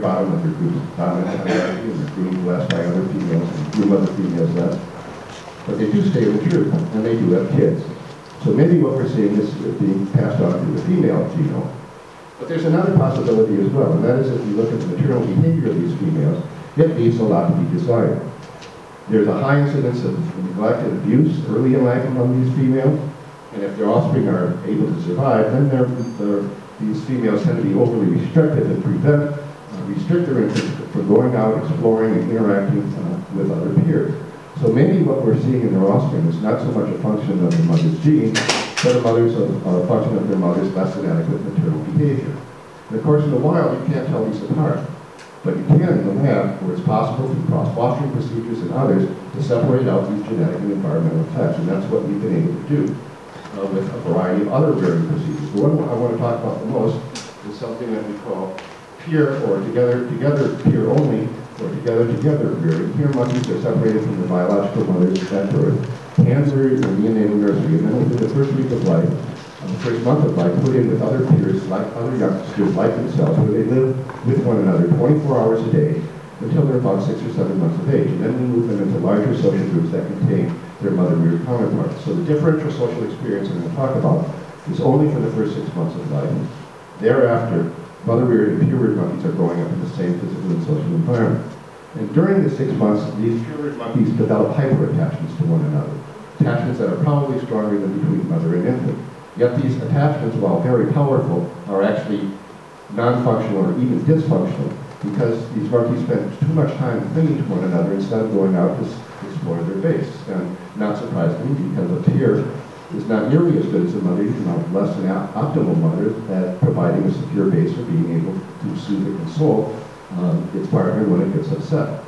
bottom of their group, hierarchy and groomed less by other females and groom other females less. But they do stay mature and they do have kids. So maybe what we're seeing is being passed on to the female genome. But there's another possibility as well, and that is if you look at the maternal behavior of these females, it leaves a lot to be desired. There's a high incidence of neglect and abuse early in life among these females, and if their offspring are able to survive, then these females tend to be overly restricted and prevent, restrict their interest from going out, exploring, and interacting uh, with other peers. So maybe what we're seeing in their offspring is not so much a function of the mother's gene, but a mother's a, a function of their mother's less than adequate maternal behavior. And of course, in the wild, you can't tell these apart. But you can in the lab, where it's possible through cross-fostering procedures and others to separate out these genetic and environmental effects, and that's what we've been able to do uh, with a variety of other rearing procedures. The one I want to talk about the most is something that we call peer or together, together peer only, or together together rearing. Peer monkeys are separated from their biological mothers at birth, hands reared in the neonatal nursery, and then within the first week of life, the first month of life put in with other peers, like other youngsters like themselves, where they live with one another 24 hours a day until they're about six or seven months of age. And then we move them into larger social groups that contain their mother-reared counterparts. So the differential social experience I'm going to talk about is only for the first six months of life. Thereafter, mother-reared and peer-reared monkeys are growing up in the same physical and social environment. And during the six months, these peer-reared monkeys develop hyper-attachments to one another, attachments that are probably stronger than between mother and infant. Yet these attachments, while very powerful, are actually non-functional or even dysfunctional because these monkeys spend too much time clinging to one another instead of going out to explore their base. And not surprisingly, because a peer is not nearly as good as a mother, even less than optimal mother at providing a secure base for being able to soothe and console um, its partner when it gets upset.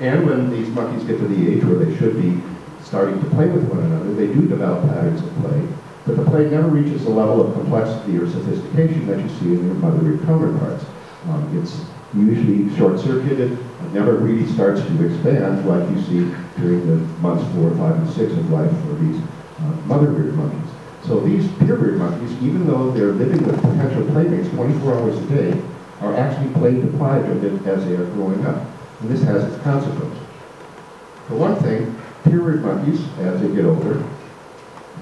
And when these monkeys get to the age where they should be starting to play with one another, they do develop patterns of play but the play never reaches the level of complexity or sophistication that you see in your mother-reared counterparts. Um, it's usually short-circuited, it never really starts to expand like you see during the months four, five, and six of life for these uh, mother-reared monkeys. So these peer-reared monkeys, even though they're living with potential playmates 24 hours a day, are actually play deprived of it as they are growing up. And this has its consequences. For one thing, peer-reared monkeys, as they get older,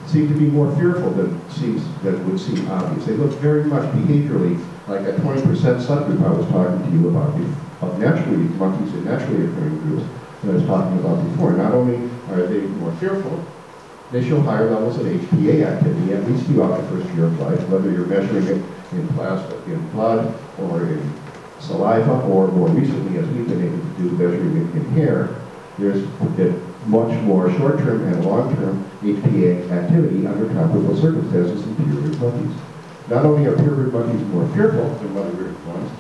seem to be more fearful than seems than would seem obvious. They look very much behaviorally like a 20% subgroup I was talking to you about of naturally monkeys in naturally occurring groups that I was talking about before. Not only are they more fearful, they show higher levels of HPA activity, at least throughout the first year of life, whether you're measuring it in plasma, in blood, or in saliva, or more recently, as we've been able to do, measuring it in hair, there's much more short-term and long-term HPA activity under comparable circumstances in peer-reared monkeys. Not only are peer-reared monkeys more fearful than mother-reared ones,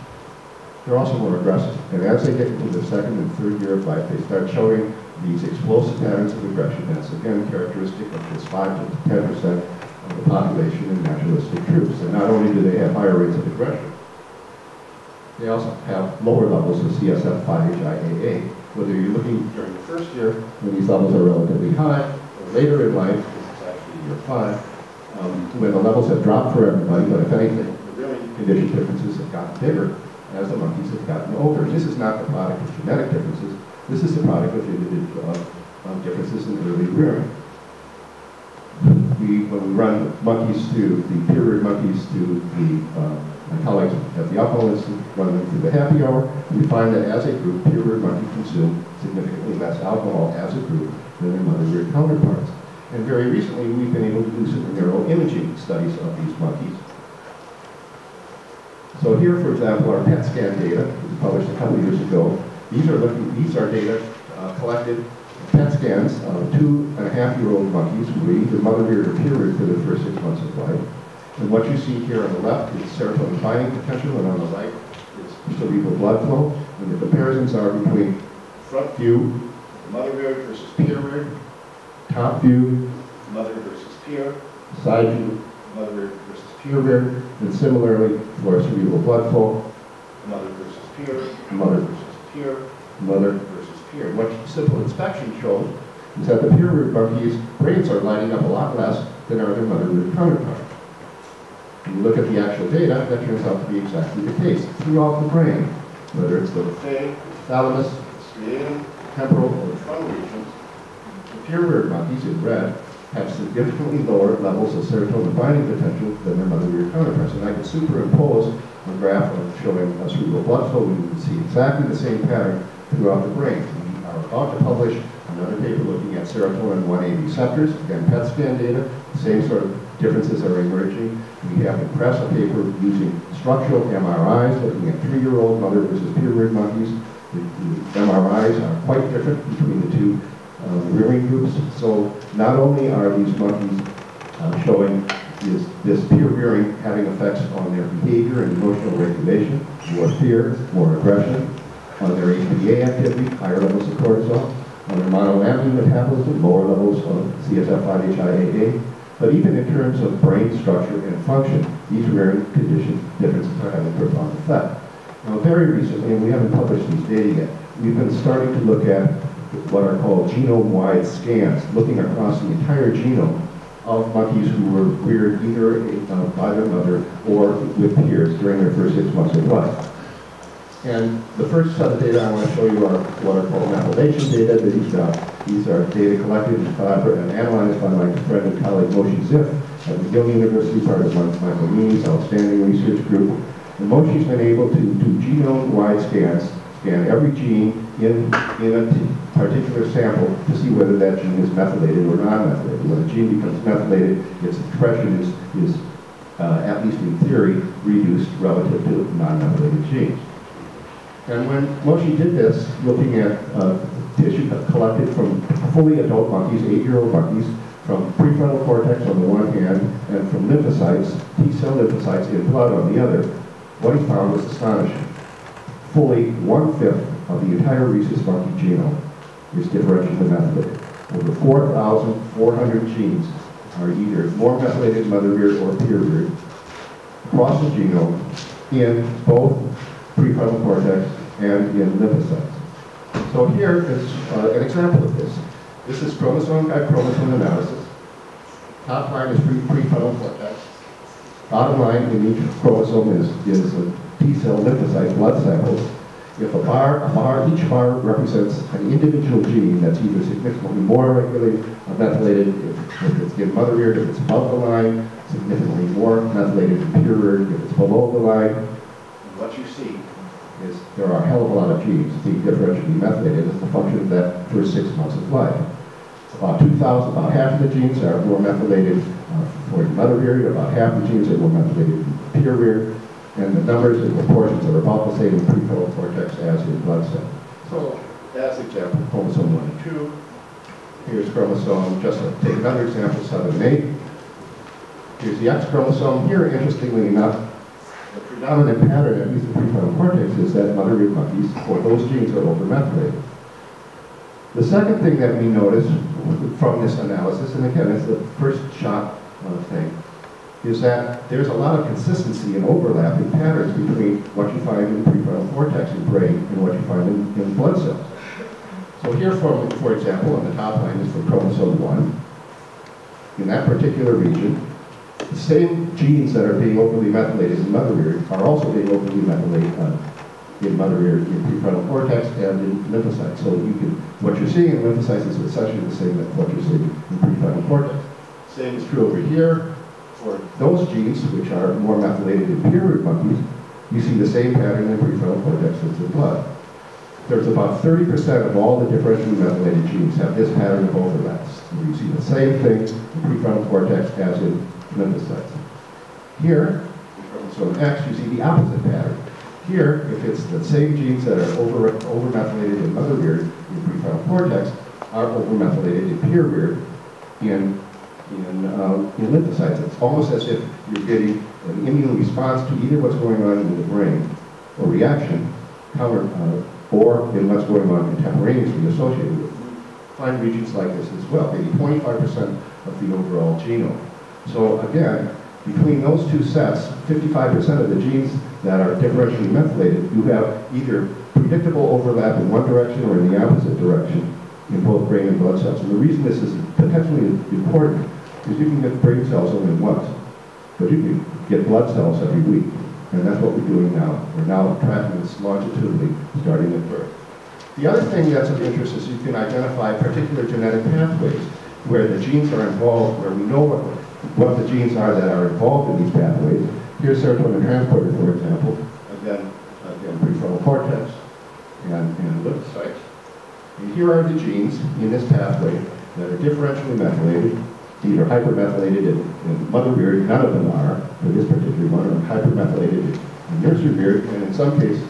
they're also more aggressive. And as they get into the second and third year of life, they start showing these explosive patterns of aggression. That's again characteristic of this 5 to 10% of the population in naturalistic troops. And not only do they have higher rates of aggression, they also have lower levels of CSF5-HIAA, whether you're looking during the first year when these levels are relatively high, or later in life, this is actually year five, um, when the levels have dropped for everybody, but if anything, the really condition differences have gotten bigger as the monkeys have gotten older. This is not the product of genetic differences, this is the product of individual uh, differences in early rearing. We, when we run monkeys to the peer monkeys to the uh, my colleagues at the Alcohol Institute run them through the happy hour. We find that as a group, peer monkeys consume significantly less alcohol as a group than their mother-reared counterparts. And very recently, we've been able to do some neuroimaging studies of these monkeys. So here, for example, our PET scan data, published a couple years ago. These are looking, these are data uh, collected PET scans of two and a half year old monkeys who were either mother-reared or peer-reared for the first six months of life. And what you see here on the left is serotonin binding potential, and on the right is cerebral blood flow. And the comparisons are between front view, mother reared versus peer reared, top view, mother versus peer, side view, mother reared versus peer reared, and similarly for cerebral blood flow, mother versus peer, mother versus peer, mother versus peer. What simple inspection shows is that the peer reared monkeys' brains are lighting up a lot less than are their mother reared counterparts. When you look at the actual data, that turns out to be exactly the case. Throughout the brain, whether it's the thalamus, striatum, temporal, or frontal regions, the peer-reared monkeys in red have significantly lower levels of serotonin binding potential than their mother-reared counterparts. And I can superimpose a graph of showing cerebral blood flow, we would see exactly the same pattern throughout the brain. We are about to publish another paper looking at serotonin 1A receptors, again, PET scan data, the same sort of differences are emerging. We have in press a paper using structural MRIs, looking at three-year-old mother versus peer-reared monkeys. The, the MRIs are quite different between the two uh, rearing groups. So not only are these monkeys uh, showing this, this peer rearing having effects on their behavior and emotional regulation, more fear, more aggression, on their HPA activity, higher levels of cortisol, on their monoamine metabolism, lower levels of CSF5-HIAA, but even in terms of brain structure and function, these rearing condition differences are having profound effect. Now, very recently, and we haven't published these data yet, we've been starting to look at what are called genome-wide scans, looking across the entire genome of monkeys who were reared either uh, by their mother or with peers during their first six months of life. And the first set of data I want to show you are what are called methylation data. These, uh, these are data collected and analyzed by my friend and colleague Moshe Szyf at McGill University, part of Michael Meaney's outstanding research group. And Moshe's been able to do genome-wide scans, scan every gene in, in a particular sample to see whether that gene is methylated or non-methylated. When a gene becomes methylated, its expression is, is uh, at least in theory, reduced relative to non-methylated genes. And when Moshe did this, looking at uh, tissue collected from fully adult monkeys, eight-year-old monkeys, from prefrontal cortex on the one hand, and from lymphocytes, T-cell lymphocytes in blood on the other, what he found was astonishing. Fully one-fifth of the entire rhesus monkey genome is differentially methylated. Over 4,400 genes are either more methylated mother-reared or peer-reared across the genome in both prefrontal cortex and in lymphocytes. So here is uh, an example of this. This is chromosome by chromosome analysis. Top line is pre prefrontal cortex. Bottom line in each chromosome is, is a T-cell lymphocyte blood samples. If a bar, a bar, each bar represents an individual gene that's either significantly more regulated or methylated, if, if it's in mother reared, if it's above the line, significantly more methylated in peer reared, if it's below the line. what you see is there are a hell of a lot of genes being differentially methylated as a function of that first six months of life. About 2,000, about half of the genes are more methylated uh, for the mother reared, about half the genes are more methylated in peer reared, and the numbers and proportions are about the same in prefrontal cortex as in blood cell. So, as example, chromosome 1 and 2. Here's chromosome, just to take another example, 7 and 8. Here's the X chromosome. Here, interestingly enough, the predominant pattern, at least in prefrontal cortex, is that mother-reared monkeys, or those genes are overmethylated. The second thing that we notice from this analysis, and again, it's the first shot uh, thing, is that there's a lot of consistency and overlap in patterns between what you find in the prefrontal cortex in brain and what you find in, in blood cells. So here, for, for example, on the top line is for chromosome 1. In that particular region, the same genes that are being overly methylated in mother ear are also being overly methylated uh, in mother ear, in prefrontal cortex and in lymphocytes. So you can, what you're seeing in lymphocytes is essentially the same as what you're seeing in prefrontal cortex. Same is true over here. For those genes, which are more methylated in peer monkeys, you see the same pattern in prefrontal cortex as in blood. There's about 30% of all the differentially methylated genes have this pattern of overlaps. You see the same thing in prefrontal cortex as in lymphocytes. Here, so in X, you see the opposite pattern. Here, if it's the same genes that are over, over methylated in mother reared in prefrontal cortex, are over methylated in peer reared in, in, in lymphocytes. It's almost as if you're getting an immune response to either what's going on in the brain or reaction, counter, uh, or in what's going on contemporaneously associated with. Find regions like this as well, maybe 25% of the overall genome. So again, between those two sets, 55% of the genes that are differentially methylated, you have either predictable overlap in one direction or in the opposite direction in both brain and blood cells. And the reason this is potentially important is you can get brain cells only once, but you can get blood cells every week. And that's what we're doing now. We're now tracking this longitudinally, starting at birth. The other thing that's of interest is you can identify particular genetic pathways where the genes are involved, where we know what, what the genes are that are involved in these pathways. Here's serotonin transporter, for example. Again, again prefrontal cortex and, and lymphocytes. And here are the genes in this pathway that are differentially methylated. Are hypermethylated in, in mother reared. None of them are, for this particular one, are hypermethylated in nursery reared. And in some cases,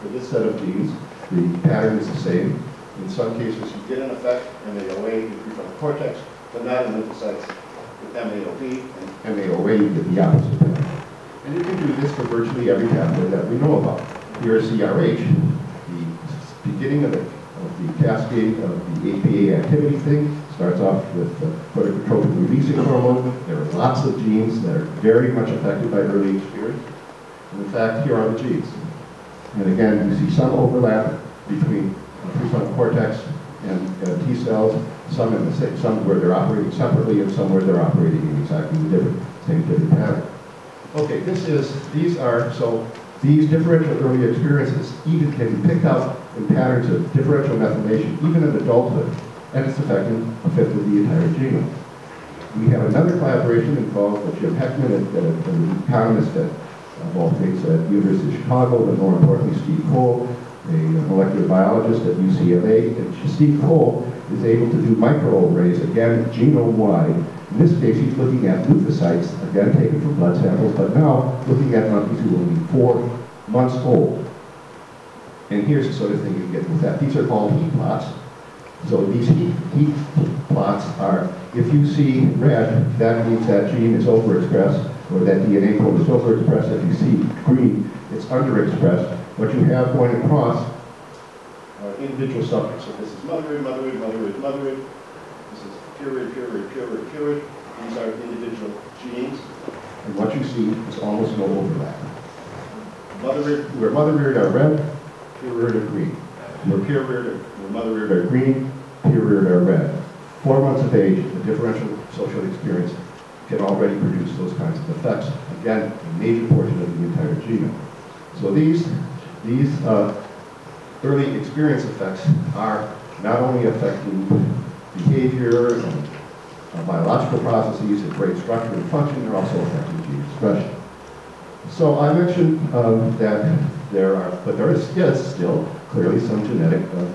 for this set of genes, the pattern is the same. In some cases, you get an effect, MAOA in the prefrontal cortex, but not in lymphocytes with MAOB and MAOA, you get the opposite pattern. And you can do this for virtually every pathway that we know about. Here is CRH, the beginning of of the cascade of the HPA activity thing, starts off with the corticotropin releasing hormone. There are lots of genes that are very much affected by early experience. And in fact, here are the genes. And again, you see some overlap between prefrontal cortex and uh, T cells, some in the same, some where they're operating separately and some where they're operating in exactly the different, same different pattern. Okay, this is, these are, so these differential early experiences even can be picked out in patterns of differential methylation, even in adulthood, and it's affecting a fifth of the entire genome. We have another collaboration involved with Jim Heckman, an economist at of all things at University of Chicago, but more importantly, Steve Cole, a molecular biologist at UCLA. And Steve Cole is able to do microarrays, again, genome-wide. In this case, he's looking at leukocytes, again, taken from blood samples, but now looking at monkeys who are only four months old. And here's the sort of thing you get with that. These are called heat plots. So these heat, plots are, if you see red, that means that gene is overexpressed or that DNA code is overexpressed. If you see green, it's underexpressed. What you have going across are individual subjects. So this is mother motherhood, motherhood, motherhood, motherhood. This is period, period, period, period. These are individual genes. And what you see is almost no overlap. Motherhood, where motherhood are red, period are green. Where period, where motherhood are green, period are red. Four months of age, the differential social experience can already produce those kinds of effects. Again, a major portion of the entire genome. So these, these uh, early experience effects are not only affecting behavior and uh, biological processes and brain structure and function, they're also affecting gene expression. So I mentioned um, that there are, but there is, yes, still clearly some genetic, uh,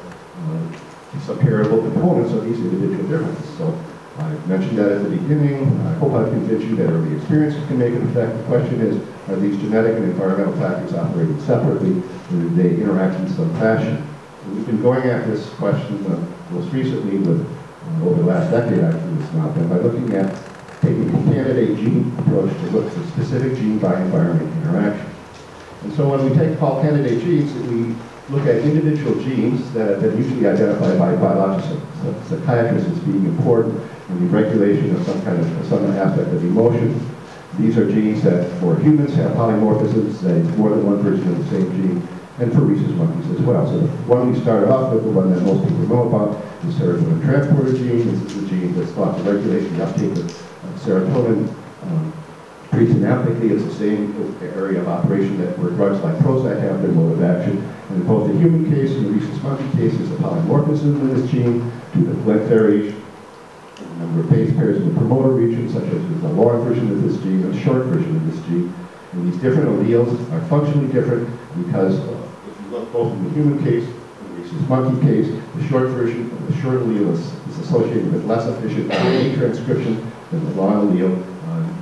heritable components of these individual differences. So I mentioned that at the beginning. I hope I've convinced you that early experiences can make an effect. The question is, are these genetic and environmental factors operating separately, or do they interact in some fashion? And we've been going at this question uh, most recently with, uh, over the last decade actually, it's not been by looking at taking a candidate gene approach to look for specific gene by environment interaction. And so when we take all candidate genes, we look at individual genes that have been usually identified by biologists psychiatrists as being important in the regulation of some kind of some aspect of emotion. These are genes that for humans have polymorphisms, is more than one version of the same gene, and for rhesus monkeys as well. So the one we started off with, the one that most people know about, is serotonin transporter gene. This is the gene that's thought to regulate the uptake of serotonin um, presynaptically. It's the same area of operation that where drugs like Prozac have their mode of action. And in both the human case and the rhesus monkey case, there's a polymorphism in this gene to the variation number of base pairs in the promoter region, such as the long version of this gene and a short version of this gene. And these different alleles are functionally different because uh, if you look both in the human case and the rhesus monkey case, the short version of the short allele is, is associated with less efficient RNA transcription than the long allele.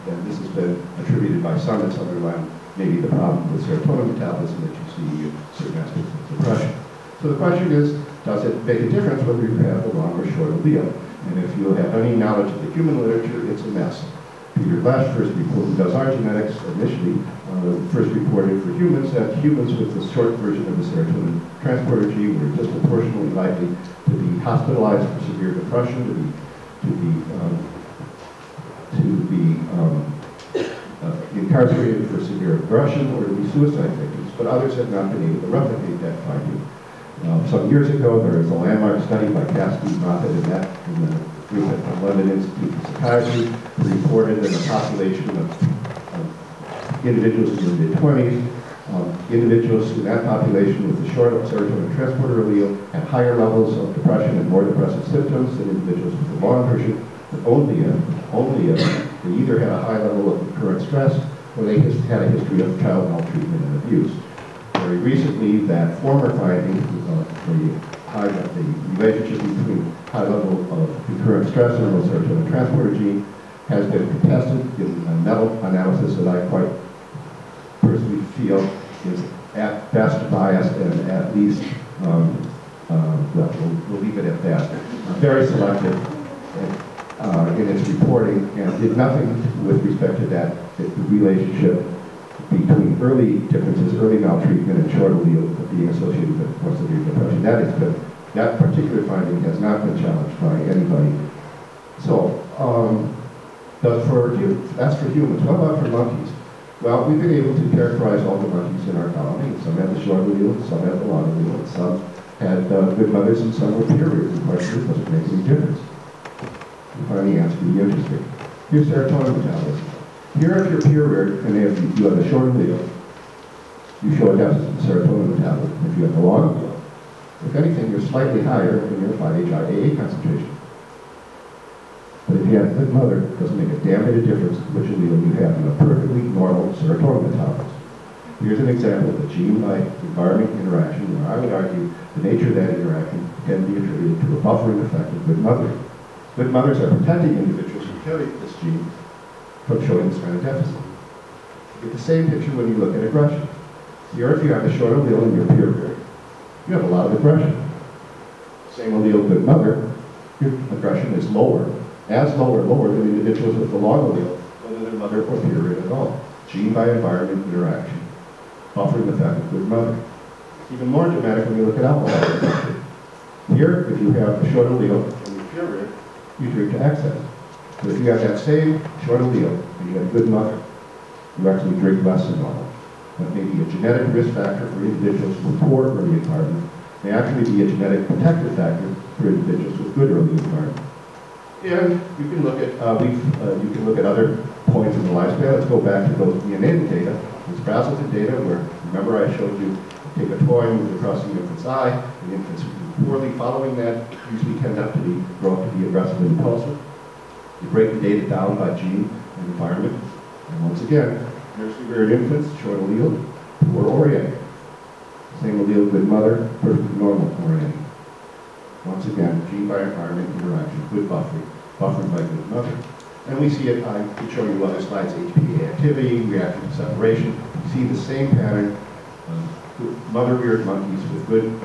And this has been attributed by some as underlying maybe the problem with serotonin metabolism that you see in certain aspects of depression. So the question is, does it make a difference whether you have a long or short allele? And if you have any knowledge of the human literature, it's a mess. Peter Lesch first reported, who does our genetics initially, uh, first reported for humans that humans with the short version of the serotonin transporter gene were disproportionately likely to be hospitalized for severe depression, to be, to be, um, to be um, uh, incarcerated for severe aggression, or to be suicide victims. But others have not been able to replicate that finding. Uh, some years ago, there was a landmark study by Caspi, Moffitt, and that in the group at the London Institute of Psychiatry reported that a population of, of individuals in their mid-20s, um, individuals in that population with a short serotonin transporter allele had higher levels of depression and more depressive symptoms than individuals with the long version, only only they either had a high level of recurrent stress or they had a history of child maltreatment and abuse. Very recently, that former finding, uh, the high, the relationship between high level of concurrent stress and low serotonin transporter gene has been contested in a meta-analysis that I quite personally feel is at best biased and at least, um, uh, well, we'll, we'll leave it at that. Very selective uh, in its reporting and did nothing with respect to that the relationship between early differences, early maltreatment and short allele being associated with more severe depression. That. That particular finding has not been challenged by anybody. So, um, for that's for humans. What about for monkeys? Well, we've been able to characterize all the monkeys in our colony. Some had the short allele, some had the long allele, some had uh, good mothers, and some were peer. The question is, does it make any difference? Find the answer to be interesting. Here's serotonin metabolism. Here, if you're peer and if you have a short allele, you show a deficit in serotonin metabolism. If you have the long allele, if anything, you're slightly higher in your 5-HIAA concentration. But if you have a good mother, it doesn't make a damn bit of difference which allele you have in a perfectly normal serotonin metabolism. Here's an example of a gene-like environment interaction where I would argue the nature of that interaction can be attributed to a buffering effect of good mothering. Good mothers are protecting individuals who carry this gene from showing this kind of deficit. You get the same picture when you look at aggression. Here, if you have a short allele in your peer group, you have a lot of aggression. Same allele, good mother, your aggression is lower, as lower, lower than individuals with the long allele, whether they're mother or peer at all. Gene by environment interaction, buffering effect of good mother. Even more dramatic when you look at alcohol. Here, if you have a short allele in your peer group, you drink to excess. But if you have that same short allele and you have a good mother, you actually drink less than normal. That may be a genetic risk factor for individuals with poor early environment, may actually be a genetic protective factor for individuals with good early environment. And you can look at, uh, we've, uh, you can look at other points in the lifespan. Let's go back to those neonatal data. This Brazelton data where, remember I showed you, take a toy, and move it across the infant's eye, the infants who poorly following that usually tend up to be, grow up to be aggressive and impulsive. You break the data down by gene and environment. And once again, nursery reared infants, short allele, poor oriented. Same allele, good mother, perfectly normal oriented. Once again, gene by environment interaction, good buffering, buffering by good mother. And we see it, I could show you other slides, HPA activity, reaction to separation. You see the same pattern. Um, Mother-reared monkeys with good,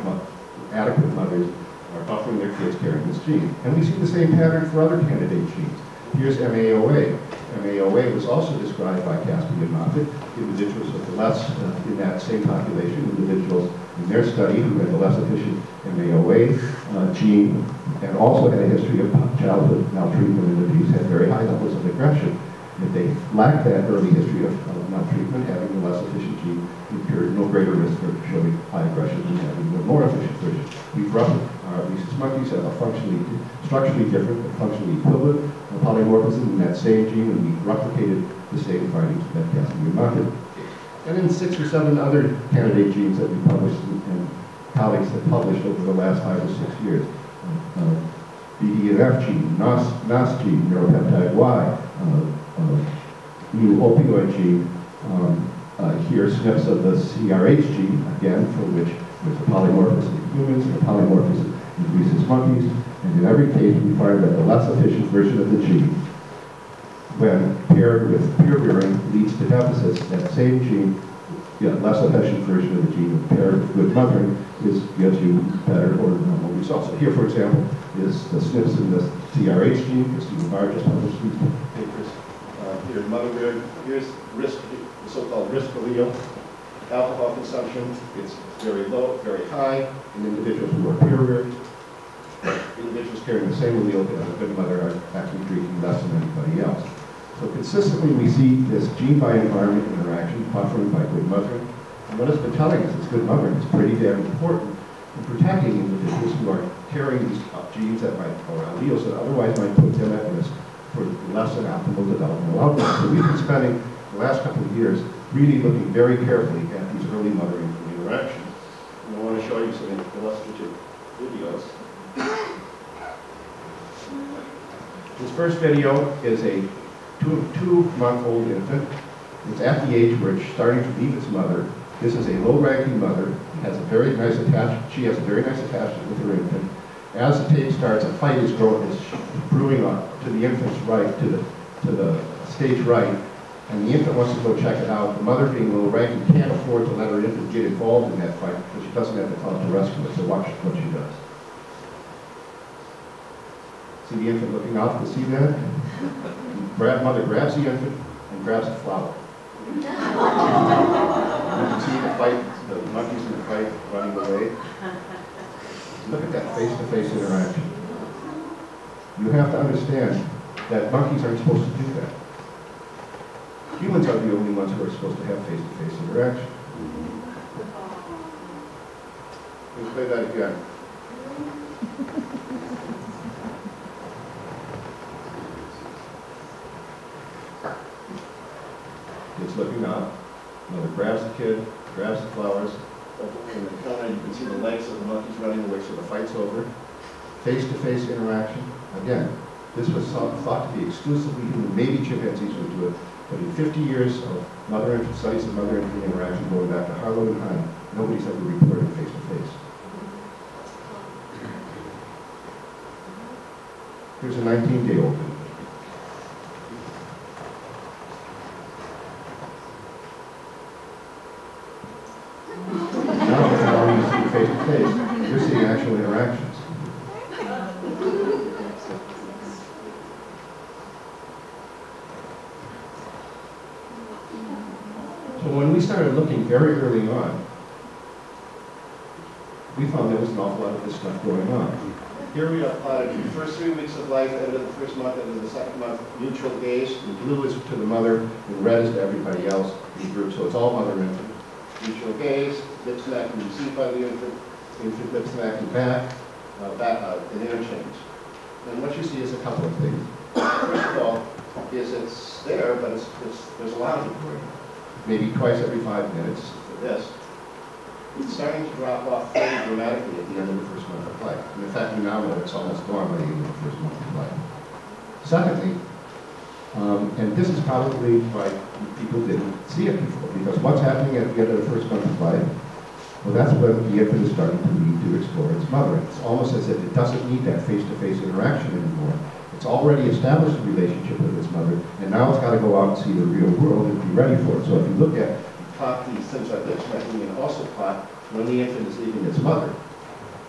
adequate mothers are buffering their kids carrying this gene. And we see the same pattern for other candidate genes. Here's MAOA. MAOA was also described by Caspi and Moffitt, individuals with the less, uh, in that same population, individuals in their study who had the less efficient MAOA uh, gene and also had a history of childhood maltreatment and abuse, had very high levels of aggression. If they lacked that early history of, of maltreatment, having the less efficient gene incurred no greater risk for showing high aggression than having the more efficient version. We've roughly, our rhesus monkeys a functionally, structurally different, but functionally equivalent polymorphism in that same gene, and we replicated the same findings that and Moffitt and then six or seven other candidate genes that we published and, and colleagues have published over the last five or six years. Uh, BDNF gene, NOS, NOS gene, neuropeptide Y, uh, uh, mu opioid gene, um, uh, here SNPs of the CRH gene, again, for which there's a polymorphism in humans and a polymorphism in rhesus monkeys, and in every case we find that the less efficient version of the gene when paired with peer rearing leads to deficits, that same gene, yet less efficient version of the gene paired with mothering is gives you better or normal results. So here, for example, is the SNPs in the CRH gene, Christine Barr just published these papers. Uh, here's mother reared, here's risk, the so-called risk allele. Alcohol consumption, it's very low, very high in individuals who are reared individuals carrying the same allele but have a good mother are actually drinking less than anybody else. So consistently, we see this gene by environment interaction, buffering by good mothering. And what it's been telling us is good mothering is pretty damn important in protecting individuals who are carrying these genes that might, or alleles that otherwise might put them at risk for less than optimal developmental outcomes. So we've been spending the last couple of years really looking very carefully at these early mother-infant interactions. And I want to show you some illustrative videos. This first video is a two, two-month-old infant. It's at the age where it's starting to leave its mother. This is a low-ranking mother, has a very nice attachment, she has a very nice attachment with her infant. As the tape starts, a fight is growing, is brewing up to the infant's right, to the, to the stage right, and the infant wants to go check it out. The mother, being low ranking, can't afford to let her infant get involved in that fight because she doesn't have the club to rescue it, so watch what she does. See the infant looking out to see that? Grab, mother grabs the infant and grabs a flower. you can see the fight, the monkeys in the fight running away. Look at that face-to-face -face interaction. You have to understand that monkeys aren't supposed to do that. Humans are the only ones who are supposed to have face-to-face -face interaction. Let's play that again. It's looking up. Mother grabs the kid, grabs the flowers. In the you can see the legs of the monkeys running away, so the fight's over. Face-to-face -face interaction. Again, this was thought to be exclusively human. Maybe chimpanzees would do it. But in 50 years of mother-infant studies and mother-infant interaction going back to Harlow and Hinde, nobody's ever reported face-to-face. -face. Here's a 19-day-old face-to-face, you're seeing actual interactions. So when we started looking very early on, we found there was an awful lot of this stuff going on. Here we are plotted the first three weeks of life, end of the first month, end of the second month, mutual gaze. The blue is to the mother, the red is to everybody else in the group, so it's all mother infant. Mutual gaze, lip smacking received by the infant, infant lip smacking back, uh, back uh, an interchange. And what you see is a couple of things. First of all, is it's there, but it's, it's, there's a lot of it going on. Maybe twice every five minutes for this. It's starting to drop off fairly dramatically at the end of the first month of life. And in fact, you now know it's almost gone by the end of the first month of life. Secondly, um, and this is probably why people didn't see it before, because what's happening at the end of the first month of life? Well, that's when the infant is starting to need to explore its mother. It's almost as if it doesn't need that face-to-face -face interaction anymore. It's already established a relationship with its mother, and now it's got to go out and see the real world and be ready for it. So if you look at plot these things you can also plot when the infant is leaving its mother.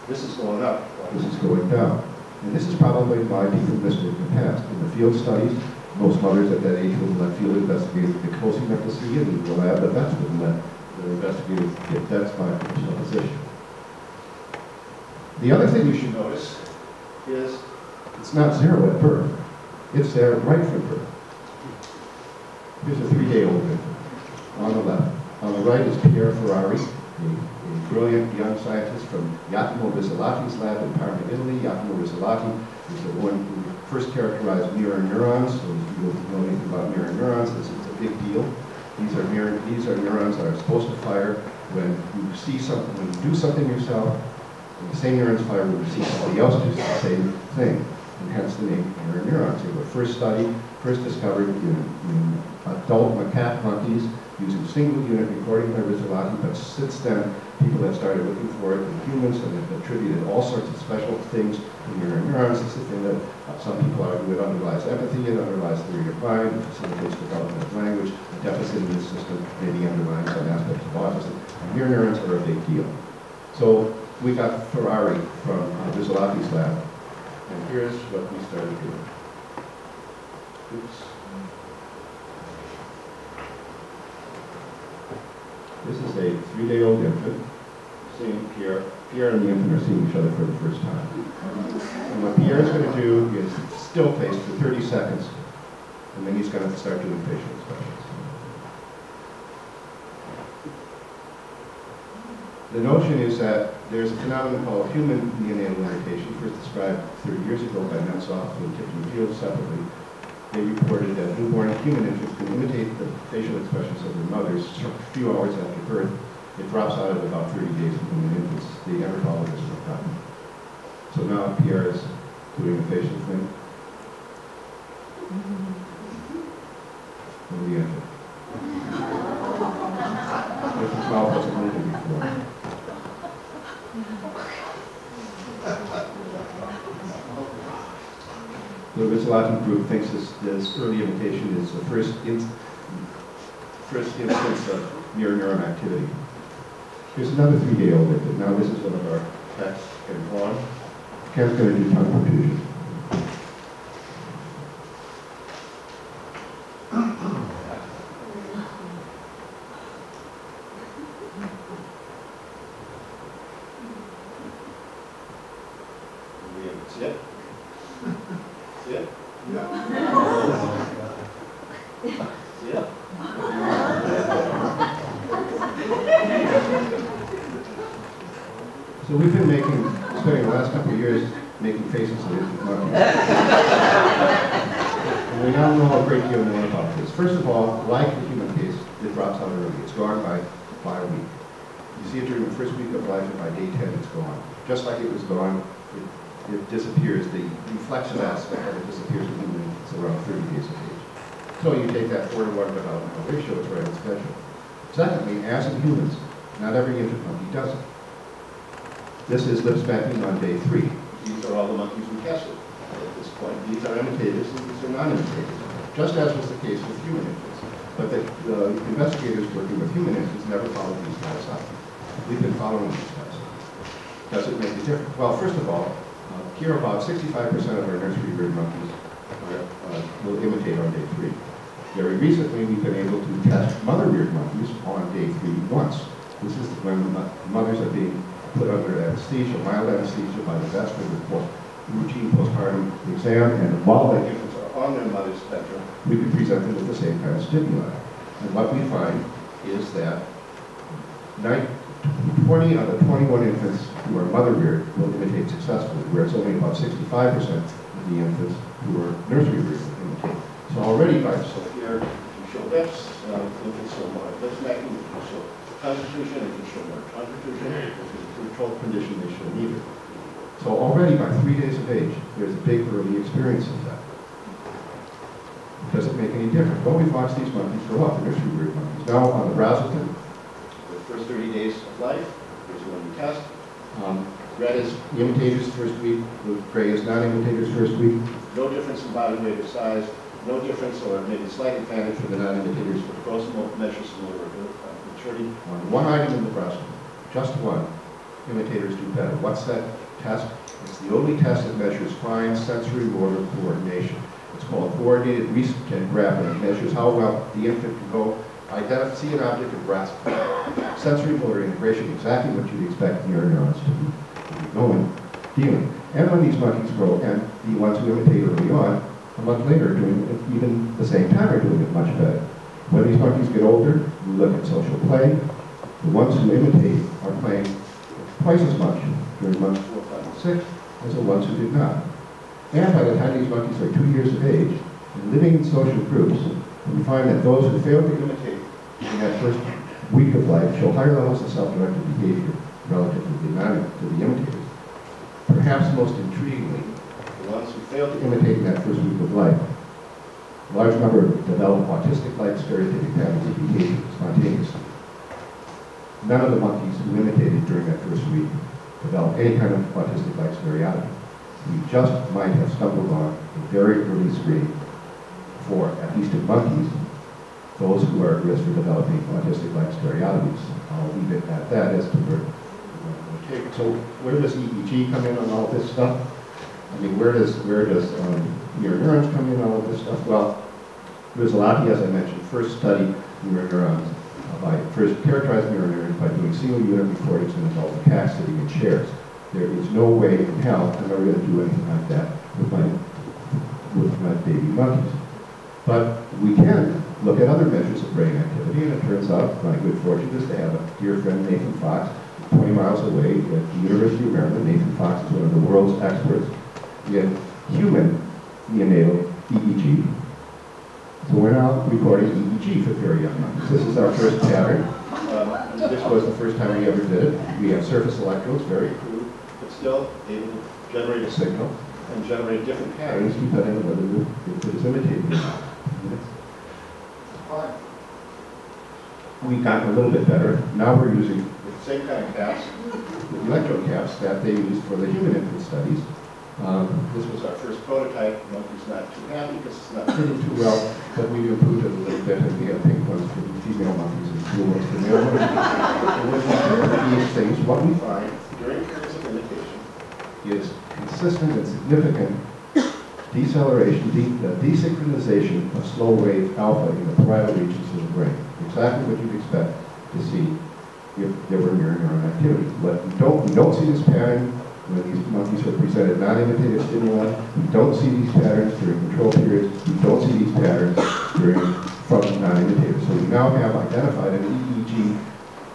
This is going up, while this is going down. And this is probably why people missed it in the past. In the field studies, most mothers at that age will let field investigators get close enough to see it and will have the best with let the investigators get that's my personal position. The other thing you should notice is it's not zero at birth. It's there right from birth. Here's a three-day-old on the left. On the right is Pierre Ferrari, a, a brilliant young scientist from Giacomo Rizzolatti's lab in Parma, Italy. Giacomo Rizzolatti is the one who first characterized mirror neurons. So if you don't know anything about mirror neurons, this is a big deal. These are, mirror, these are neurons that are supposed to fire when you see something, when you do something yourself, the same neurons fire when you see somebody else do the same thing. And hence the name mirror neurons. They were first studied, first discovered in, in adult macaque monkeys using single unit recording by Rizzolatti, but since then people have started looking for it in humans and have attributed all sorts of special things to mirror neurons. It's the thing that uh, some people argue it underlies empathy, it underlies theory of mind, it facilitates development of language, a deficit in this system maybe underlying some aspects of autism. And mirror neurons are a big deal. So we got Ferrari from uh, Rizzolatti's lab, and here's what we started doing. Oops. This is a three-day-old infant seeing Pierre. Pierre and the infant are seeing each other for the first time. And what Pierre is going to do is still face for 30 seconds, and then he's going to start doing facial expressions. The notion is that there's a phenomenon called human neonatal imitation, first described 30 years ago by Meltzoff and Tiffany Fields separately. They reported that newborn human infants can imitate the facial expressions of their mothers a few hours after birth. It drops out at about 30 days in human infants. Follow this with them. So now Pierre is doing the facial thing. What do you think? If his mouth wasn't moving before. The Rizzolatti group thinks this, this early imitation is the first, in, first instance of mirror neuron activity. Here's another three-day-old infant. Now this is one of our texts and on. Ken's going to do tongue protrusion. Sit. Sit. Sit. So we've been making, spending the last couple of years making faces at infant monkeys. And we now know a great deal more about this. First of all, like the human case, it drops out early. It's gone by, by a week. You see it during the first week of life, and by day 10, it's gone. Just like it was gone, it, it disappears. The reflexive aspect of it disappears in human infants around 30 days of age. So you take that 4 to 1 developmental ratio, it's right on schedule. Secondly, as in humans, not every infant monkey does it. This is lip smacking on day three. These are all the monkeys we tested at this point. These are imitators and these are non-imitators, just as was the case with human infants. But the, the investigators working with human infants never followed these guys up. We've been following these guys. Does it make a difference? Well, first of all, uh, here about 65% of our nursery bird monkeys are, uh, will imitate on day three. Very recently, we've been able to test mother reared monkeys on day three once. This is when mo- mothers are being put under anesthesia, mild anesthesia by the vet for the routine postpartum exam, and while the infants are on their mother's spectrum, we can present them with the same kind of stimuli. And what we find is that 20 out of 21 infants who are mother reared will imitate successfully, whereas only about 65% of the infants who are nursery reared imitate. So already by, so you show lips, uh, lip smacking, you can show constitution, you can show more constitution, a controlled condition, they show neither. So already by three days of age, there's a big early experience of that. Does it make any difference? Well, we've watched these monkeys grow up, nursery reared monkeys. Now on the Brazelton, the first 30 days of life, here's the one test. Um, red is imitators first week, gray is non-imitators first week. No difference in body weight or size, no difference or maybe slight advantage for the non-imitators for gross measures of motor uh, maturity. On one item in the breast, just one, imitators do better. What's that test? It's the only test that measures fine sensory motor coordination. It's called coordinated reach and grab, it measures how well the infant can go identify, see an object and grasp it. Sensory motor integration, exactly what you'd expect mirror neurons to be, going, dealing. And when these monkeys grow, and the ones who imitate early on, a month later, doing it even the same time are doing it much better. When these monkeys get older, look at social play. The ones who imitate are playing twice as much during months four, five, and six as the ones who did not. And by the time these monkeys are two years of age and living in social groups, we find that those who fail to imitate in that first week of life show higher levels of self-directed behavior relative to the, to the imitators. Perhaps most intriguingly, the ones who fail to imitate in that first week of life, a large number develop autistic-like stereotypic patterns of behavior spontaneously. None of the monkeys who imitated during that first week developed any kind of autistic-like stereotypy. We just might have stumbled on a very early screen for, at least in monkeys, those who are at risk for developing autistic-like stereotypies. I'll leave it at that as to where. Okay, so where does EEG come in on all this stuff? I mean, where does, where does um, mirror neurons come in on all this stuff? Well, Rizzolatti, as I mentioned, first studied mirror neurons uh, by, first characterized mirror neurons by doing single unit recordings in adult macaques sitting in chairs. There is no way in hell I'm ever going to do anything like that with my, with my baby monkeys. But we can look at other measures of brain activity, and it turns out my good fortune is to have a dear friend, Nathan Fox, 20 miles away at the University of Maryland. Nathan Fox is one of the world's experts in human neonatal EEG So we're now recording EEG for very young monkeys. This is our first pattern. Um, This was the first time we ever did it. We have surface electrodes, very crude, but still able to generate a signal and generate different patterns depending on whether the input is imitated or not. We've gotten a little bit better. Now we're using the same kind of caps, the electrode caps that they used for the human infant studies. Um, This was our first prototype. Monkey's not too happy because it's not fitting too well, but we've improved it a little bit, and we have pink ones for the female monkeys and blue ones for male monkeys. And when we do these things, what we find during periods of imitation is consistent and significant deceleration, de- uh, desynchronization of slow wave alpha in the parietal regions of the brain. Exactly what you'd expect to see if there were mirror neuron activity. But we don't, don't see this pattern when these monkeys are presented non-imitative stimuli. We don't see these patterns during control periods. We don't see these patterns during from non-imitative. So we now have identified an EEG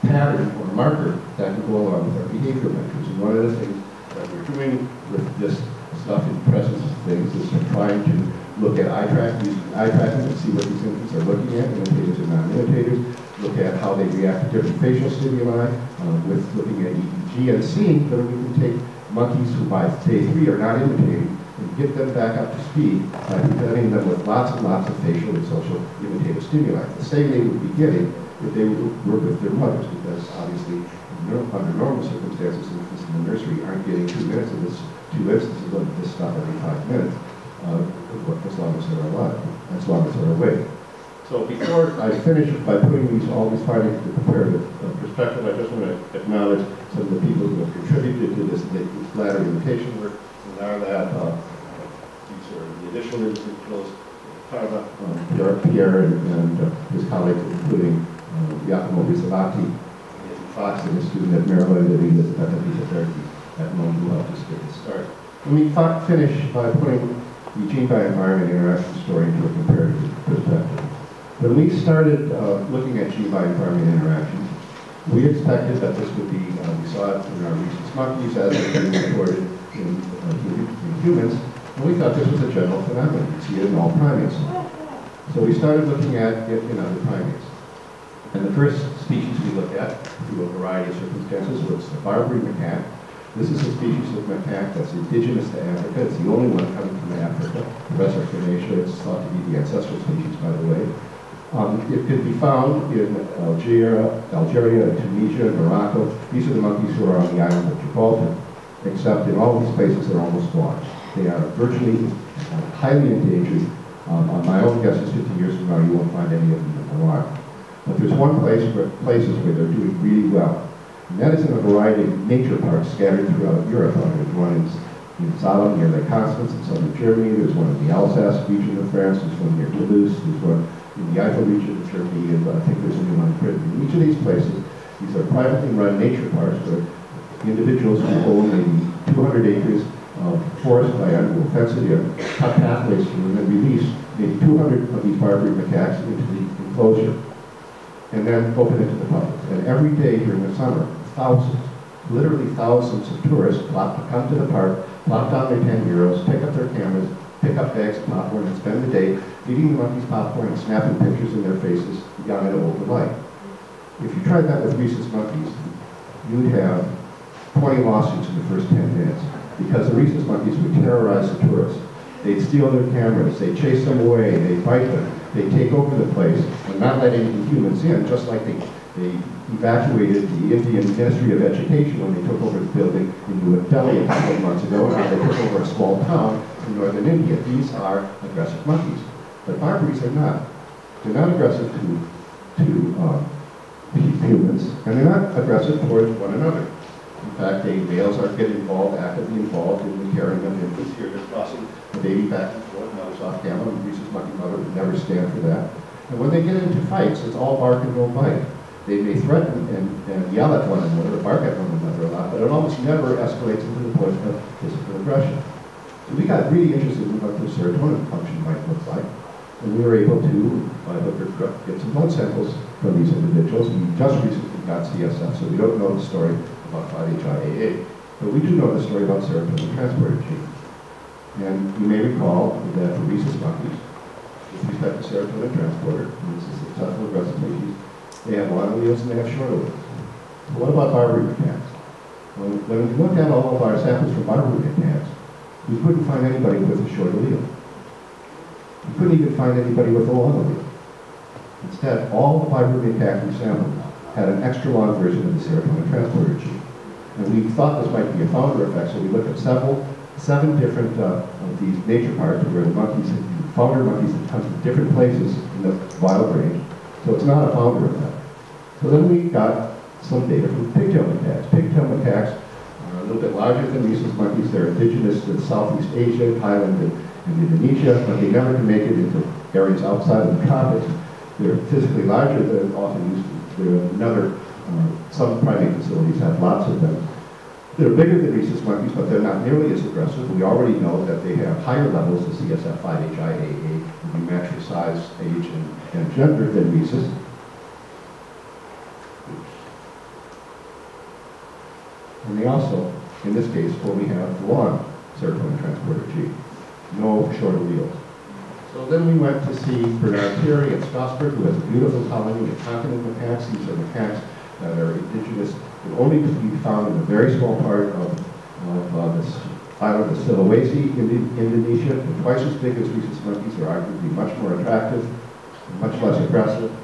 pattern or marker that can go along with our behavior measures. And one of the things that we're doing with this stuff in presence of things is we're trying to look at eye tracking, eye tracking to see what these infants are looking at, imitators and non-imitators, look at how they react to different facial stimuli, uh, with looking at EEG and seeing whether we can take monkeys who by day three are not imitating and get them back up to speed by presenting them with lots and lots of facial and social imitative stimuli. The same they would be getting if they work with their mothers, because obviously, under normal circumstances, infants in the nursery aren't getting two minutes of this, two instances of this stuff every five minutes, uh, as long as they're alive, as long as they're awake. So before I finish by putting these, all these findings into comparative uh, perspective, I just want to acknowledge some of the people who have contributed to this, this latter imitation work. And are that, uh, these are the additional individuals, Carla, um, Pierre, Pierre and, and uh, his colleagues, including uh, Giacomo Rizzolatti, And a student at Maryland, at who helped get started. Let me fi- finish by putting the gene by environment interaction story into a comparative perspective. When we started uh, looking at gene by environment interactions, we expected that this would be, uh, we saw it in our rhesus monkeys as it had reported in, uh, in humans, and we thought this was a general phenomenon. We see it in all primates. So we started looking at it in other primates. And the first species we looked at, through a variety of circumstances, was the Barbary macaque. This is a species of macaque that's indigenous to Africa. It's the only one coming from Africa. The rest are from Asia. It's thought to be the ancestral species, by the way. Um, it can be found in Algeria, Algeria, Tunisia, Morocco. These are the monkeys who are on the island of Gibraltar, except in all these places they're almost gone. They are virtually uh, highly endangered. Um, on my own guess is 50 years from now you won't find any of them wild. But there's one place where, places where they're doing really well. And that is in a variety of nature parks scattered throughout Europe. There's one in, in Salem near Lake Constance in southern Germany. There's one in the Alsace region of France. There's one near Toulouse. There's one in the Eifel region of Germany. And uh, I think there's a new one in Britain. In each of these places, these are privately run nature parks where individuals who own maybe 200 acres of forest land will fence it cut pathways through, and then release maybe 200 of these Barbary macaques into the enclosure and then open it to the public. And every day during the summer, thousands, literally thousands of tourists plop, come to the park, plop down their 10 euros, pick up their cameras, pick up bags of popcorn, and spend the day eating the monkeys' popcorn and snapping pictures in their faces, young and old alike. If you tried that with rhesus monkeys, you'd have 20 lawsuits in the first 10 minutes because the rhesus monkeys would terrorize the tourists. They'd steal their cameras, they'd chase them away, they'd bite them, they'd take over the place and not let any humans in, just like they, they evacuated the Indian Ministry of Education when they took over the building in New Delhi a couple of months ago, and they took over a small town in northern India. These are aggressive monkeys, but barbaries are not. They're not aggressive to, to uh, humans, and they're not aggressive towards one another. In fact, they, males are get involved, actively involved in the carrying of infants. Here they're tossing the baby back and off camera, and rhesus monkey mother would never stand for that. And when they get into fights, it's all bark and no bite. They may threaten and, and yell at one another, bark at one another a lot, but it almost never escalates into the point of physical aggression. So we got really interested in what the serotonin function might look like. And we were able to, crook, get some blood samples from these individuals. We just recently got CSF, so we don't know the story about 5-HIAA. But we do know the story about serotonin transporter gene. And you may recall that for rhesus monkeys, with respect to serotonin transporter, this is a tough aggressive species, they have long alleles and they have short alleles. But what about Barbary macaques? When, when we looked at all of our samples from Barbary macaques, we couldn't find anybody with a short allele. We couldn't even find anybody with a long allele. Instead, all the Barbary macaques we sampled had an extra long version of the serotonin transporter gene. And we thought this might be a founder effect, so we looked at several, seven different uh, of these nature parts where the monkeys, founder monkeys had come from different places in the wild range. So it's not a founder effect. So then we got some data from pigtail macaques. Pigtail macaques are a little bit larger than rhesus monkeys. They're indigenous to Southeast Asia, Thailand, and, and Indonesia, but they never can make it into areas outside of the tropics. They're physically larger. They're often used. They're another. Uh, some primate facilities have lots of them. They're bigger than rhesus monkeys, but they're not nearly as aggressive. We already know that they have higher levels of CSF5HIAA when you match for size, age, and, and gender than rhesus. And they also, in this case, only have one serotonin transporter gene, no short alleles. So then we went to see Bernard Thierry at Strasbourg, who has a beautiful colony of Tonkean macaques. These are macaques that are indigenous, and only to be found in a very small part of, of uh, this island of Sulawesi in Indonesia. They're twice as big as rhesus monkeys. They're arguably much more attractive, much less aggressive,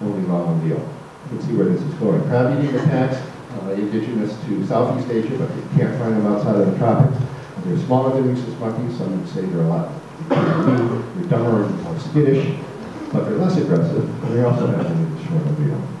only long allele. You can see where this is going. Crab-eating macaques, uh, indigenous to Southeast Asia, but you can't find them outside of the tropics. They're smaller than rhesus monkeys. Some would say they're a lot they're dumber and more skittish, but they're less aggressive, and they also have a short allele.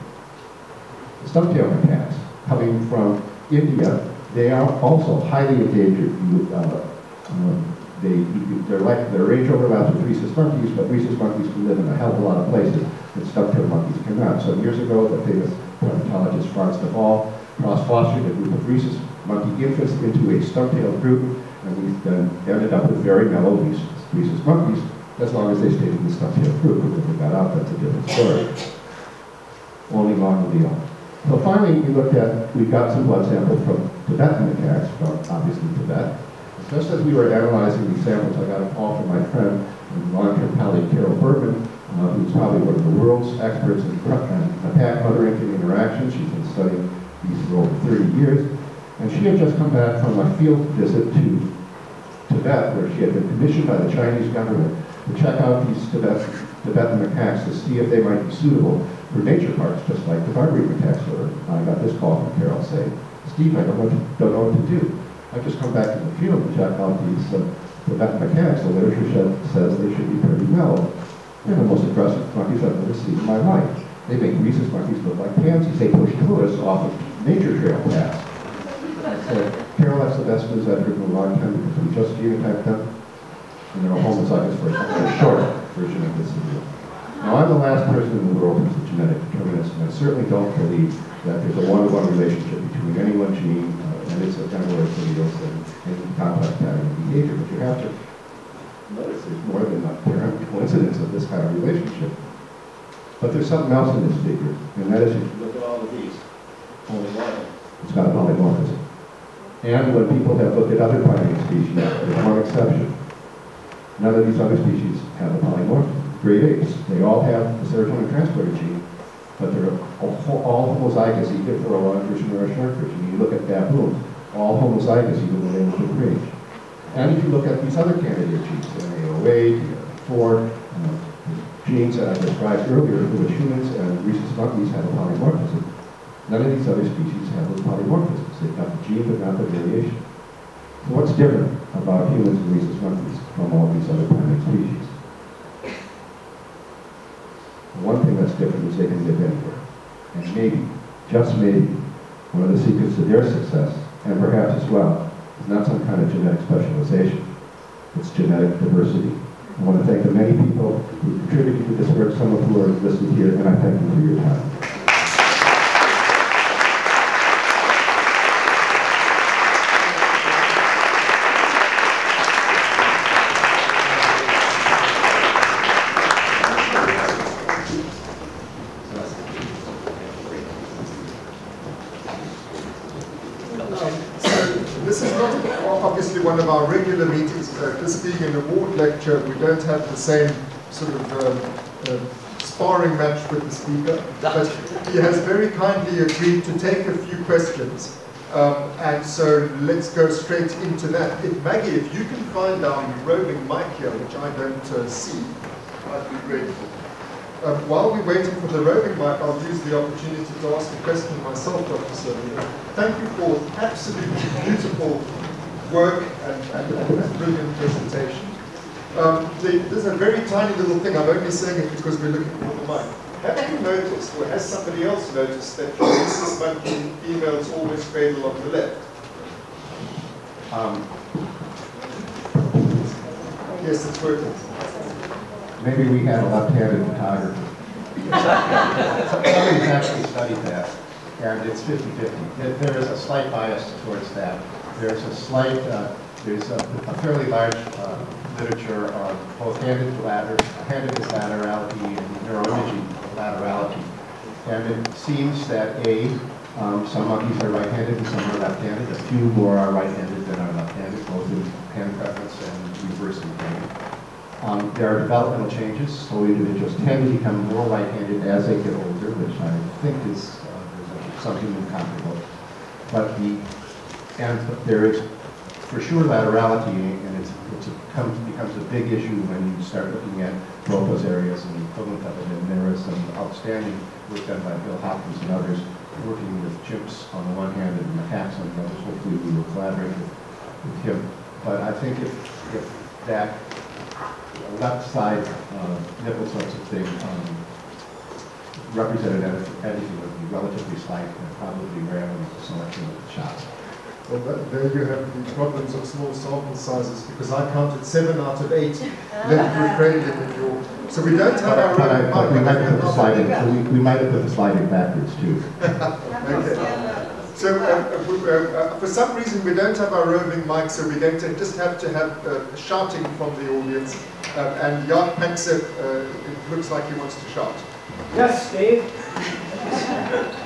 The stumptail macaques, coming from India, they are also highly endangered. Uh, um, they, they're like, their range overlaps with rhesus monkeys, but rhesus monkeys can live in a hell of a lot of places that stumptail monkeys cannot. So years ago, the famous primatologist Frans de Waal cross-fostered a group of rhesus monkey infants into a stumptail group, and we then ended up with very mellow rhesus rhesus monkeys, as long as they stayed in the stumptail group. When they got out, that's a different story. Only long allele. So finally, we looked at, we got some blood samples from Tibetan macaques, from obviously Tibet. Just as we were analyzing these samples, I got a call from my friend and long-term colleague Carol Berman, uh, who's probably one of the world's experts in macaque mother-infant interactions. She's been studying these for over 30 years. And she had just come back from a field visit to Tibet, where she had been commissioned by the Chinese government to check out these Tibet, Tibetan macaques to see if they might be suitable for nature parks, just like the macaques were. I got this call from Carol saying, Steve, I don't know, don't know what to do. I've just come back to the field to check out these uh, Tibetan macaques. The literature says they should be pretty mellow. They're the most aggressive monkeys I've ever seen in my life. They make rhesus monkeys look like pansies. They push tourists off of nature trail paths. So, Carol, that's the best news I've heard in a long time because we just genotyped them, and they're a homozygous for a short version of this allele. Now, I'm the last person in the world who's a genetic determinist, and I certainly don't believe that there's a one-to-one relationship between any one gene uh, and its general alleles and any complex pattern of behavior. But you have to notice there's more than a apparent coincidence of this kind of relationship. But there's something else in this figure, and that is if you look at all of these, only one, it's got a polymorphism. And when people have looked at other primate species, there's one exception. None of these other species have a polymorphism. Great apes, they all have the serotonin transporter gene, but they're all homozygous either for a version or a short version. You look at baboons, all homozygous even look at range. And if you look at these other candidate genes, AOA, TR4, uh, genes that I described earlier, which humans and rhesus monkeys have a polymorphism, none of these other species have those polymorphisms. They've got the gene but not the variation. So what's different about humans and rhesus monkeys from all these other primate species? One thing that's different is they can live anywhere. And maybe, just maybe, one of the secrets to their success, and perhaps as well, is not some kind of genetic specialization. It's genetic diversity. I want to thank the many people who contributed to this work, some of who are listed here, and I thank you for your time. This is not obviously one of our regular meetings, uh, this being an award lecture, we the same sort of um, uh, sparring match with the speaker, but he has very kindly agreed to take a few questions. Um, and so let's go straight into that. If, Maggie, if you can find our roving mic here, which I don't uh, see, I'd be grateful. Um, while we're waiting for the roving mic, I'll use the opportunity to ask a question myself, Dr. Suomi. Thank you for absolutely beautiful work and, and, and brilliant presentation. Um, the, there's a very tiny little thing, I'm only saying it because we're looking for the mic. Have you noticed, or has somebody else noticed, that rhesus monkey females always cradle on the left? Um, Yes, it's working. maybe we had a left-handed photographer. Somebody's actually studied that, and it's 50-50. There- There is a slight bias towards that. There's a slight, uh, there's a a fairly large uh, literature on both handed lateral, handed laterality and neuroimaging laterality. And it seems that A, um, some monkeys are right-handed and some are left-handed. A few more are right-handed than are left-handed, both in hand preference and reverse pain. Um, there are developmental changes, so individuals tend to become more right-handed as they get older, which I think is uh, something incomparable. But the, and there is for sure laterality, and it's, it's a, comes, becomes a big issue when you start looking at those areas and the equivalent of it. And there is some outstanding work done by Bill Hopkins and others working with chimps on the one hand and macaques on the other. Hopefully we will collaborate with, with him. But I think if, if that left side uh, nipple sorts of thing um, represented anything would be relatively slight and probably random selection of the shots. Well, that, there you have the problems of small sample sizes, because I counted seven out of eight left recranium in your... So we don't have But our but I, own... but we might have put the slide in, so we, we might have put the slide in backwards too. So uh, uh, we- uh, uh, for some reason, we don't have our roving mic, so we're going to just have to have uh, shouting from the audience. Um, and Jaak Panksepp, uh, it looks like he wants to shout. Yes, Steve.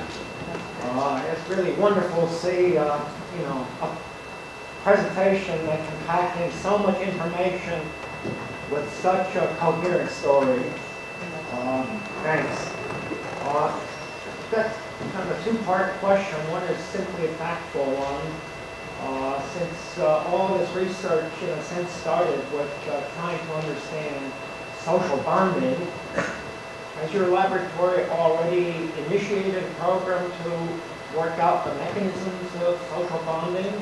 Uh, it's really wonderful to see, uh, you know, a presentation that in so much information with such a coherent story. Um, thanks. Uh, that's kind of a two-part question. One is simply a factual one. Uh, since uh, all this research, in a sense, started with uh, trying to understand social bonding, has your laboratory already initiated a program to work out the mechanisms of social bonding?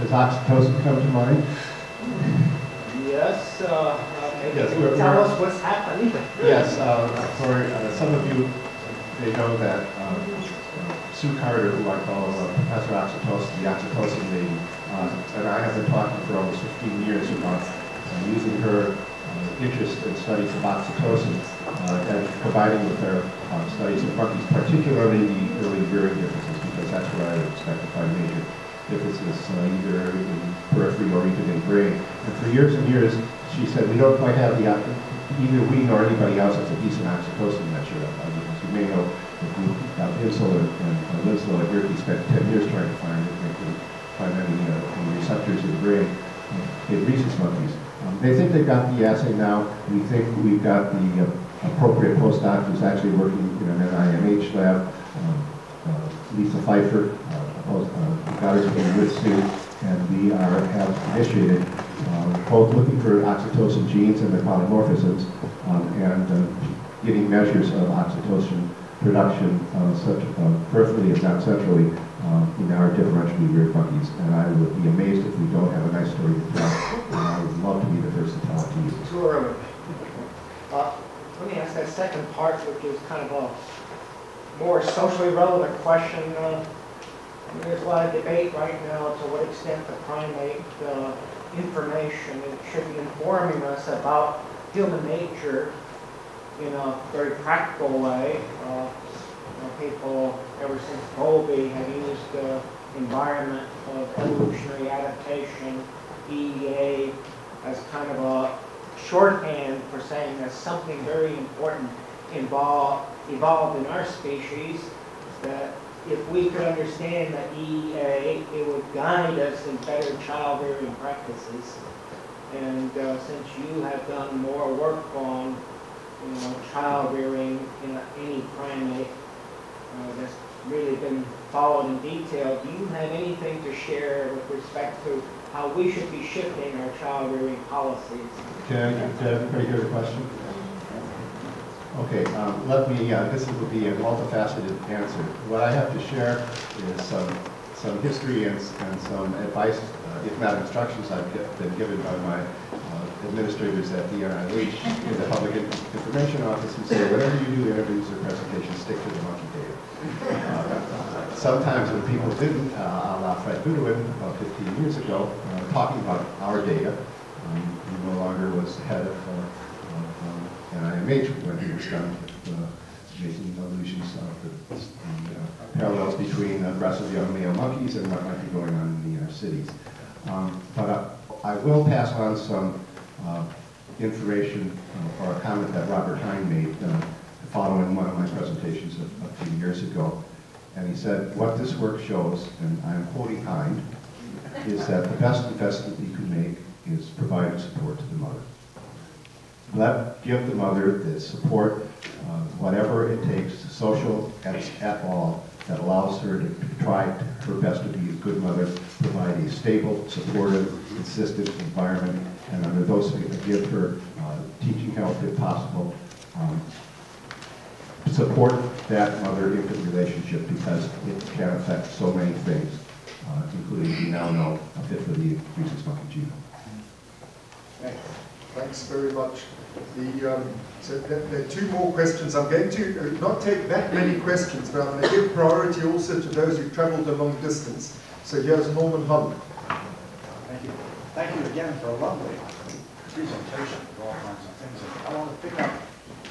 Does oxytocin come to mind? Yes, uh, uh, Yes, we're- tell we're- us what's happened. Yes, uh, for uh, some of you, they know that uh, Sue Carter, who I call uh, Professor Oxytocin, the oxytocin lady, uh, and I have been talking for almost 15 years about using her interest in studies of oxytocin uh, and providing with her uh, studies of monkeys, particularly the early rearing differences, because that's where I would expect to find major differences, uh, either in periphery or even in brain. And for years and years, she said, we don't quite have the, either we nor anybody else has a decent oxytocin measure. Uh, As you may know, the group, uh, Insel and uh, Winslow at Berkeley spent 10 years trying to find find any, uh, receptors in the brain uh, in rhesus monkeys. Um, they think they've got the assay now. We think we've got the uh, appropriate postdoc who's actually working in an NIMH lab. Um, uh, Lisa Pfeiffer, uh, uh, got her together with Sue, and we are, have initiated uh, both looking for oxytocin genes and their polymorphisms, um, and uh, getting measures of oxytocin production, uh, such uh, peripherally if not centrally, um, in our differentially reared monkeys. And I would be amazed if we don't have a nice story to tell, and I would love to be the first to tell it to you. Too early. Uh, Let me ask that second part, which is kind of a more socially relevant question. Uh, There's a lot of debate right now to what extent the primate uh, information should be informing us about human nature in a very practical way. Uh, you know, People, ever since Bowlby, have used the environment of evolutionary adaptation, EEA, as kind of a shorthand for saying there's something very important involved, evolved in our species that if we could understand the EEA, it would guide us in better child rearing practices. And uh, since you have done more work on, you know, child rearing in any primate uh, that's really been followed in detail, do you have anything to share with respect to how we should be shifting our child rearing policies? Can, did everybody hear the question? Okay, um, let me, uh, this will be a multifaceted answer. What I have to share is some, some history and, and some advice, uh, if not instructions, I've get- been given by my uh, administrators at the NIH in the Public Information Office who say, whatever you do, interviews or presentations, stick to the monkey. Uh, Sometimes when people didn't, uh, a la Fred Goodwin, about 15 years ago, uh, talking about our data, um, he no longer was the head of, uh, of um, NIMH when he was done uh, making allusions of the, the uh, parallels between aggressive young male monkeys and what might be going on in the inner cities. Um, But uh, I will pass on some uh, information uh, or a comment that Robert Hinde made uh, following one of my presentations a a few years ago. And he said, what this work shows, and I'm quoting Hinde, is that the best investment you can make is providing support to the mother. Let, give the mother the support, uh, whatever it takes, social at, at all, that allows her to try her best to be a good mother, provide a stable, supportive, consistent environment, and under those, give her uh, teaching help if possible, um, support that mother-infant relationship because it can affect so many things, uh, including, we now know, a fifth of the rhesus monkey genome. Thanks very much. The, um, so there, there are two more questions. I'm going to uh, not take that many questions, but I'm going to give priority also to those who've travelled a long distance. So here's Norman Hull. Thank you. Thank you again for a lovely presentation of all kinds of things. I want to pick up,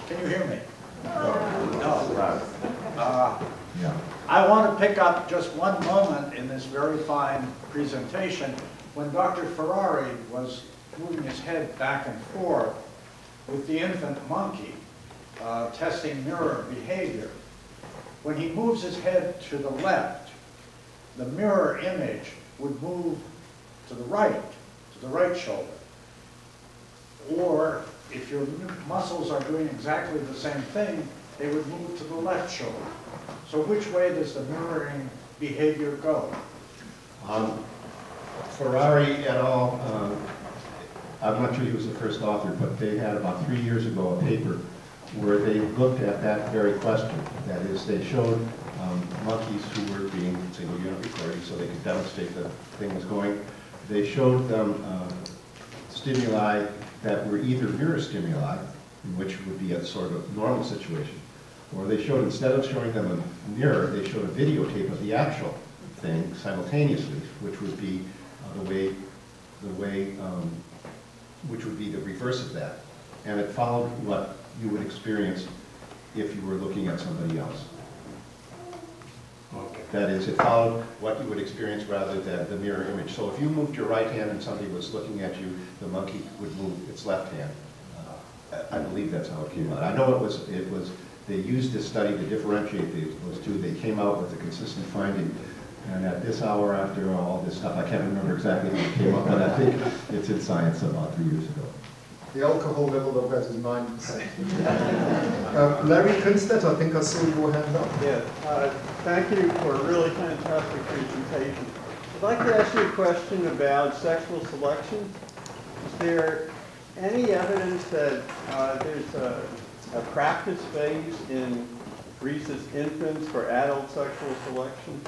can you hear me? No. Uh. I want to pick up just one moment in this very fine presentation when Dr. Ferrari was moving his head back and forth with the infant monkey, uh, testing mirror behavior. When he moves his head to the left, the mirror image would move to the right, to the right shoulder. Or if your muscles are doing exactly the same thing, they would move to the left shoulder. So which way does the mirroring behavior go? Um, Ferrari et al., um, I'm not sure he was the first author, but they had about three years ago a paper where they looked at that very question. That is, they showed um, monkeys who were being single unit recorded so they could demonstrate the thing was going. They showed them uh, stimuli that were either mirror stimuli, which would be a sort of normal situation, or they showed, instead of showing them a mirror, they showed a videotape of the actual thing simultaneously, which would be uh, the way, the way, um, which would be the reverse of that. And it followed what you would experience if you were looking at somebody else. That is, it followed what you would experience rather than the mirror image. So if you moved your right hand and somebody was looking at you, the monkey would move its left hand. Uh, I believe that's how it came out. I know it was, it was, they used this study to differentiate those two. They came out with a consistent finding. And at this hour, after all this stuff, I can't remember exactly how it came up, but I think it's in Science about three years ago. The alcohol level of that is 9%. Uh, Larry Krinstedt, I think I saw your hand up. Yeah, uh, thank you for a really fantastic presentation. I'd like to ask you a question about sexual selection. Is there any evidence that uh, there's a, a practice phase in rhesus infants for adult sexual selection?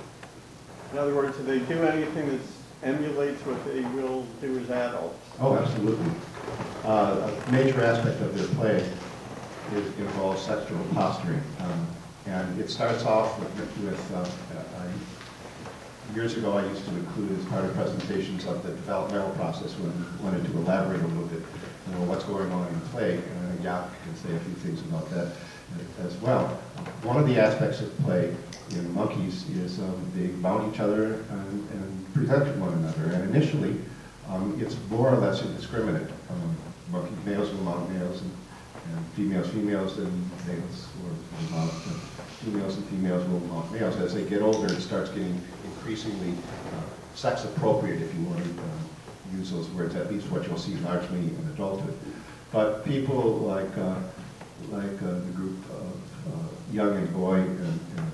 In other words, do they do anything that emulates what they will do as adults? Oh, absolutely. Uh, A major aspect of their play is, involves sexual posturing. Um, And it starts off with, with, uh, I- years ago, I used to include as part of presentations of the developmental process when we wanted to elaborate a little bit, know, what's going on in play. And I Jaak can say a few things about that as well. One of the aspects of play in monkeys is um, they mount each other and, and present to one another. And initially, um, it's more or less indiscriminate. Um, monkey males will mount males and, and females females and males uh, females and females will mount males. As they get older, it starts getting increasingly uh, sex appropriate, if you want to um, use those words, at least what you'll see largely in adulthood. But people like, uh, like uh, the group of uh, Young and Goy and, and,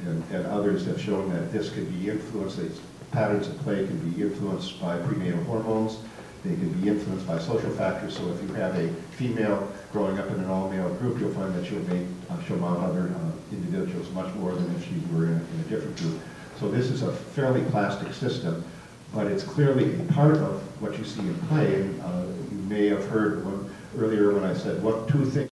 and, and others have shown that this can be influenced, these patterns of play can be influenced by prenatal hormones, they can be influenced by social factors, so if you have a female growing up in an all-male group, you'll find that she'll make, uh, she'll mount other uh, individuals much more than if she were in, in a different group. So this is a fairly plastic system, but it's clearly a part of what you see in play. And uh, you may have heard one, earlier when I said, what two things